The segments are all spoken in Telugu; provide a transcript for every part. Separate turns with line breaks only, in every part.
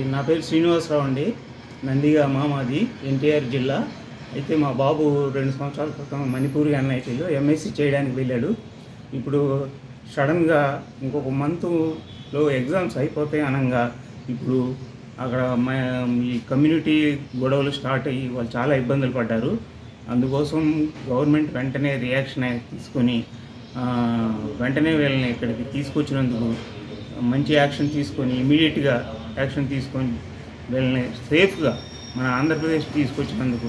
నా పేరు శ్రీనివాసరావు అండి. నందిగా మామాది ఎన్టీఆర్ జిల్లా. అయితే మా బాబు రెండు సంవత్సరాల క్రితం మణిపూర్ ఎన్ఐటీలో ఎంఎస్సి చేయడానికి వెళ్ళాడు. ఇప్పుడు సడన్గా ఇంకొక మంత్లో ఎగ్జామ్స్ అయిపోతాయి అనగా ఇప్పుడు అక్కడ ఈ కమ్యూనిటీ గొడవలు స్టార్ట్ అయ్యి వాళ్ళు చాలా ఇబ్బందులు పడ్డారు. అందుకోసం గవర్నమెంట్ వెంటనే రియాక్షన్ తీసుకొని వెంటనే వీళ్ళని ఇక్కడికి తీసుకొచ్చినందుకు మంచి యాక్షన్ తీసుకొని ఇమీడియట్గా యాక్షన్ తీసుకొని వీళ్ళని సేఫ్గా మన ఆంధ్రప్రదేశ్ తీసుకొచ్చినందుకు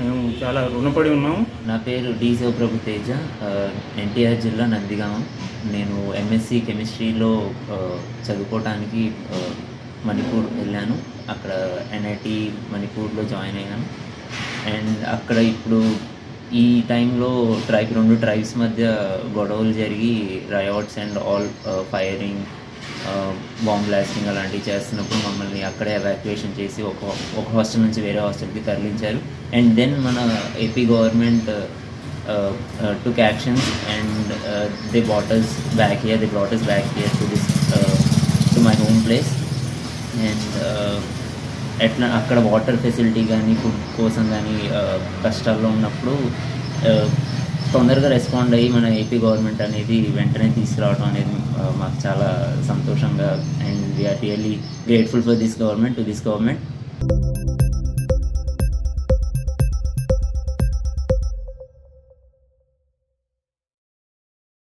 మేము చాలా రుణపడి ఉన్నాము.
నా పేరు డి శివప్రభు తేజ. ఎన్టీఆర్ జిల్లా నందిగామ నేను ఎంఎస్సి కెమిస్ట్రీలో చదువుకోవటానికి మణిపూర్ వెళ్ళాను. అక్కడ ఎన్ఐటి మణిపూర్లో జాయిన్ అయ్యాను. అండ్ అక్కడ ఇప్పుడు ఈ టైంలో ట్రైబ్ రెండు ట్రైబ్స్ మధ్య గొడవలు జరిగి riots and all firing bomb blasting అలాంటివి చేస్తున్నప్పుడు మమ్మల్ని అక్కడే ఎవాక్యుయేషన్ చేసి ఒక ఒక హాస్టల్ నుంచి వేరే హాస్టల్కి తరలించారు. అండ్ దెన్ మన AP government took actions and they brought us back here they brought us back here to this to my home place and ఎట్లా అక్కడ వాటర్ ఫెసిలిటీ కానీ ఫుడ్ కోసం కానీ uh, కష్టాల్లో ఉన్నప్పుడు uh, తొందరగా రెస్పాండ్ అయ్యి మన ఏపీ గవర్నమెంట్ అనేది వెంటనే తీసుకురావడం అనేది మాకు చాలా సంతోషంగా and we are really grateful for this government to this government